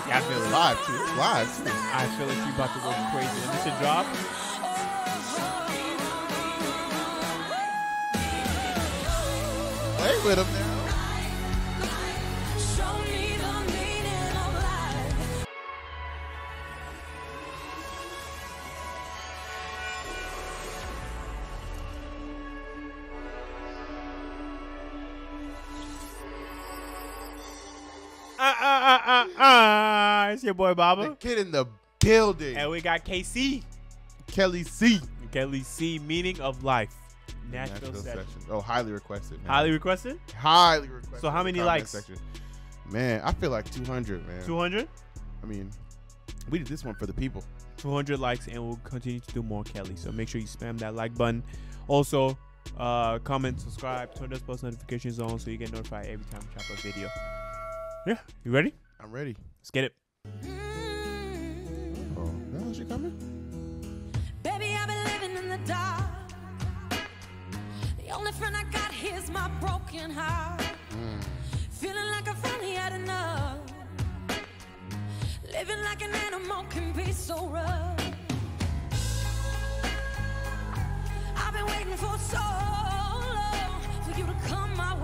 crazy. I feel it. Live too. It's live too. I feel like you about to go crazy. When this should drop, Play with him now. Ah. It's your boy The Baba, kid in the building. and we got KC. Kelly C. Kelly C. Meaning of life. Nashville, session. Oh, highly requested. Man. Highly requested. highly requested. So how many likes? section. Man, I feel like 200, man. Two hundred. I mean, we did this one for the people. 200 likes and we'll continue to do more Kelly. So make sure you spam that like button. Also, uh, comment, subscribe, turn those post notifications on so you get notified every time we drop a video. Yeah, you ready? I'm ready. Let's get it. Mm. Oh, no, she coming? Baby, I've been living in the dark. The only friend I got here is my broken heart. Feeling like I finally had enough. Living like an animal can be so rough. I've been waiting for so long for you to come my way.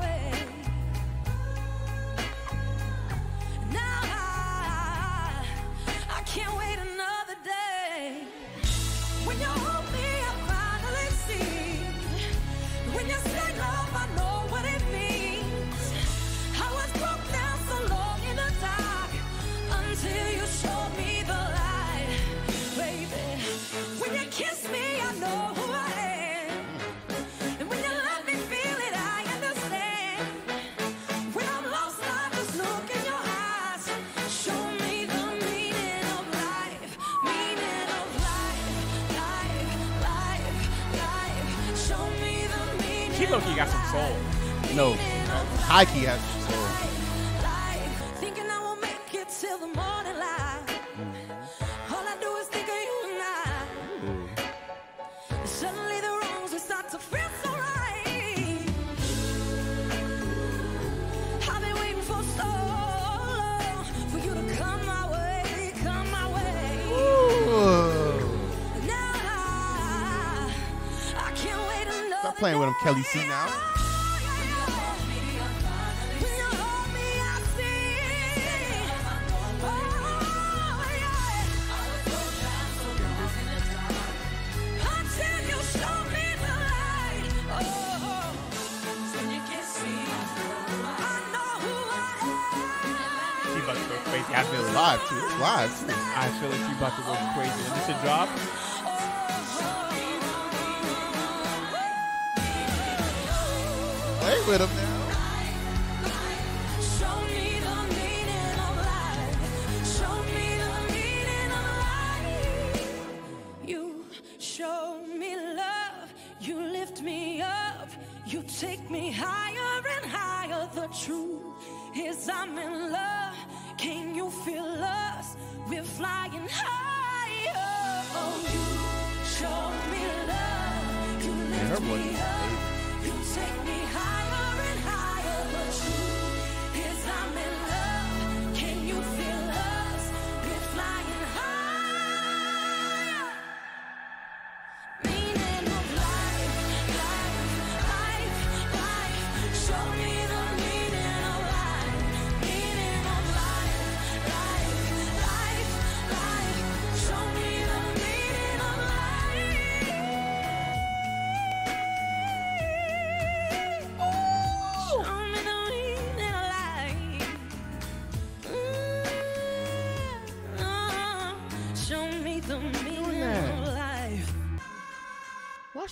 She low key got some soul. No. High key has soul. Life, Stop playing with him, Kelly C. Now. When you hold me, I see. Yeah. Until you show me the light. When you kiss me, I know who I She about to go crazy. I feel It's it. live too. It's live too. I feel like she about to go crazy. When this should drop, me love, you lift me up. You take me higher and higher. The truth is I'm in love. Can you feel us? We're flying higher. Oh, you show me love. You lift me up.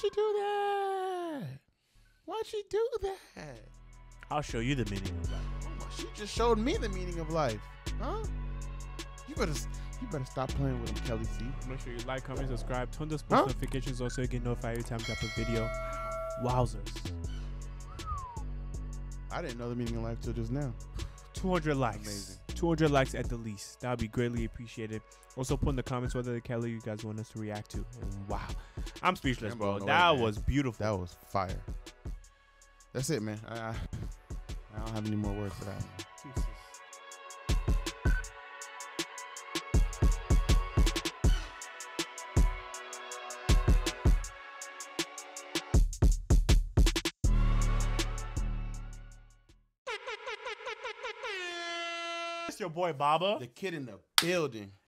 She do that? Why'd she do that? I'll show you the meaning of life. Oh, She just showed me the meaning of life. Huh? You better you better stop playing with him, Kelly C. Make sure you like, comment, subscribe, turn those post Huh? notifications on so you get notified every time I drop a video. Wowzers. I didn't know the meaning of life till just now. 200 likes. Amazing. 200 likes at the least. That would be greatly appreciated. Also, put in the comments whether the Kelly you guys want us to react to. And wow. I'm speechless, bro. That was beautiful. That was fire. That's it, man. I, I, I don't have any more words for that. Your boy Baba. The kid in the building.